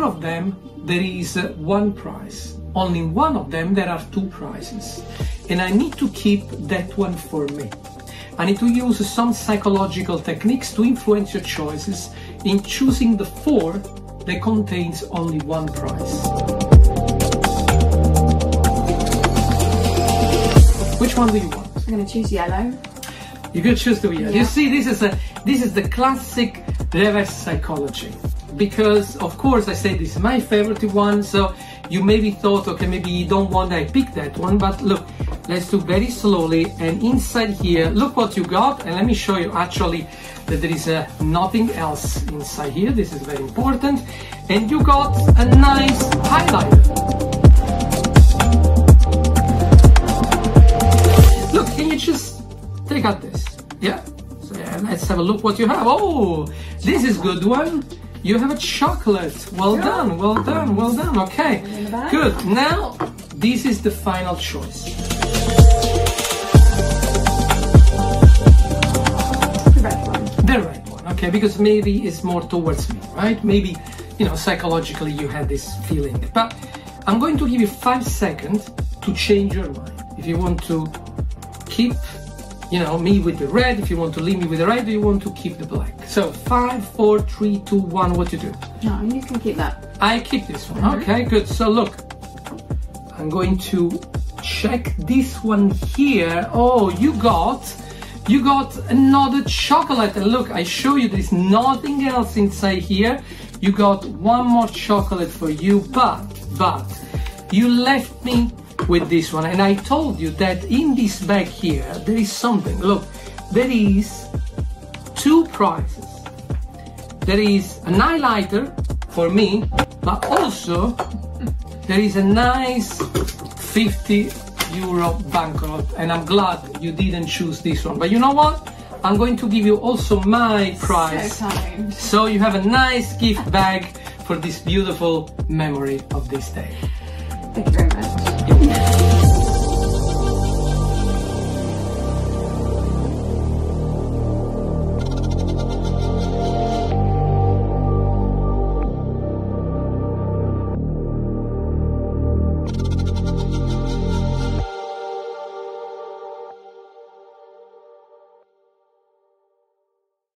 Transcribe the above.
four of them, there is uh, one prize. Only in one of them, there are two prizes. And I need to keep that one for me. I need to use some psychological techniques to influence your choices in choosing the four that contains only one prize. Which one do you want? I'm going to choose yellow. You could choose the yellow. Yeah. You see, this is a this is the classic reverse psychology. Because of course I say this is my favorite one, so you maybe thought, okay, maybe you don't want I pick that one, but look, let's do very slowly and inside here, look what you got, and let me show you actually that there is uh, nothing else inside here. This is very important. And you got a nice highlighter. Look, can you just take out this? Yeah. So yeah, let's have a look what you have. Oh, this is good one. You have a chocolate. Well done, well done, well done. Okay, in the bag. good. Now, this is the final choice. The red one. The right one, okay, because maybe it's more towards me, right? Maybe, you know, psychologically you had this feeling. But I'm going to give you five seconds to change your mind. If you want to keep, you know, me with the red, if you want to leave me with the red, do you want to keep the black. So five, four, three, two, one, what you do? No, you can keep that. I keep this one. Mm-hmm. Okay, good. So look, I'm going to check this one here. Oh, you got, you got another chocolate. And look, I show you there's nothing else inside here. You got one more chocolate for you, but, but, you left me with this one. And I told you that in this bag here, there is something. Look, there is two prizes. There is an highlighter for me, but also there is a nice 50 euro banknote, and I'm glad you didn't choose this one. But you know what? I'm going to give you also my prize. So kind. So you have a nice gift bag for this beautiful memory of this day. Thank you very much.